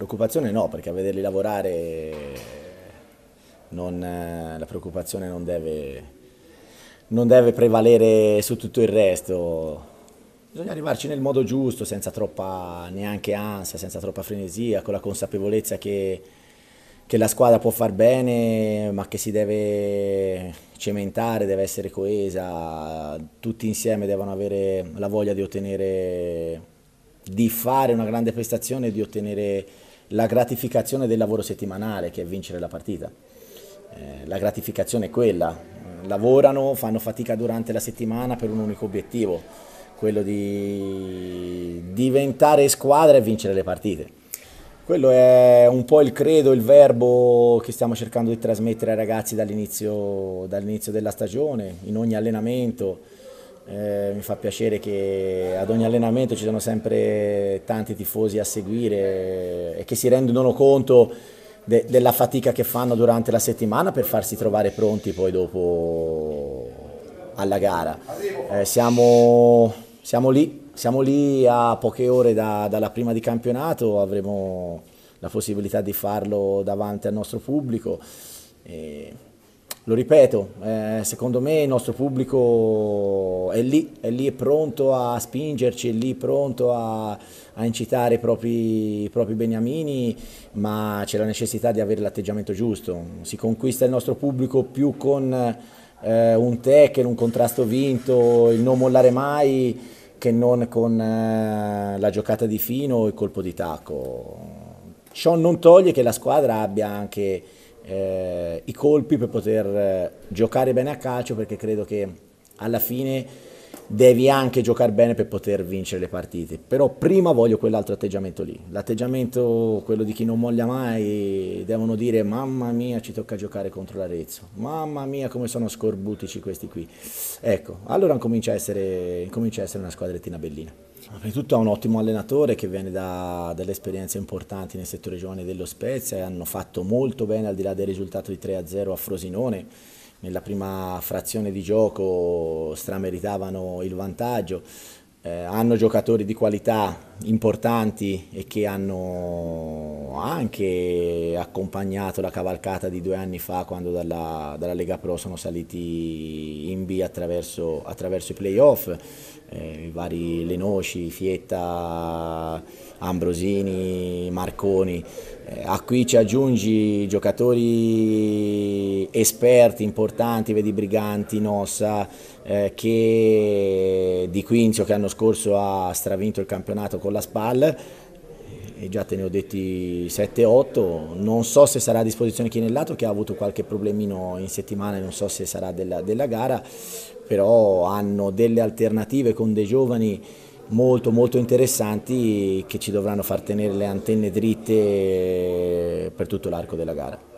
preoccupazione no, perché a vederli lavorare non, eh, la preoccupazione non deve, non deve prevalere su tutto il resto. Bisogna arrivarci nel modo giusto, senza troppa neanche ansia, senza troppa frenesia, con la consapevolezza che, che la squadra può far bene, ma che si deve cementare, deve essere coesa, tutti insieme devono avere la voglia di ottenere, di fare una grande prestazione di ottenere la gratificazione del lavoro settimanale che è vincere la partita. Eh, la gratificazione è quella, lavorano, fanno fatica durante la settimana per un unico obiettivo quello di diventare squadra e vincere le partite. Quello è un po' il credo, il verbo che stiamo cercando di trasmettere ai ragazzi dall'inizio, dall'inizio della stagione, in ogni allenamento. Eh, mi fa piacere che ad ogni allenamento ci sono sempre tanti tifosi a seguire e che si rendono conto de della fatica che fanno durante la settimana per farsi trovare pronti poi dopo alla gara. Eh, siamo siamo lì, siamo lì a poche ore da, dalla prima di campionato, avremo la possibilità di farlo davanti al nostro pubblico. E lo ripeto, eh, secondo me il nostro pubblico è lì, è lì, pronto a spingerci, è lì pronto a, a incitare i propri, i propri beniamini, ma c'è la necessità di avere l'atteggiamento giusto. Si conquista il nostro pubblico più con eh, un tackle, un contrasto vinto, il non mollare mai, che non con eh, la giocata di fino o il colpo di tacco. Ciò non toglie che la squadra abbia anche eh, i colpi per poter eh, giocare bene a calcio perché credo che alla fine devi anche giocare bene per poter vincere le partite. Però prima voglio quell'altro atteggiamento lì. L'atteggiamento, quello di chi non moglia mai, devono dire mamma mia ci tocca giocare contro l'Arezzo, mamma mia come sono scorbutici questi qui. Ecco, allora comincia a essere, comincia a essere una squadrettina bellina. Prima di tutto ha un ottimo allenatore che viene da delle esperienze importanti nel settore giovane dello Spezia e hanno fatto molto bene al di là del risultato di 3-0 a Frosinone. Nella prima frazione di gioco strameritavano il vantaggio, eh, hanno giocatori di qualità importanti e che hanno anche accompagnato la cavalcata di due anni fa quando dalla, dalla Lega Pro sono saliti in B attraverso, attraverso i playoff, eh, i vari Lenoci, Fietta, Ambrosini, Marconi. Eh, a qui ci aggiungi giocatori esperti, importanti, vedi Briganti, Nossa, eh, che di Quinzio che l'anno scorso ha stravinto il campionato con la SPAL e già te ne ho detti 7-8, non so se sarà a disposizione Chienellato che ha avuto qualche problemino in settimana e non so se sarà della, della gara, però hanno delle alternative con dei giovani molto molto interessanti che ci dovranno far tenere le antenne dritte per tutto l'arco della gara.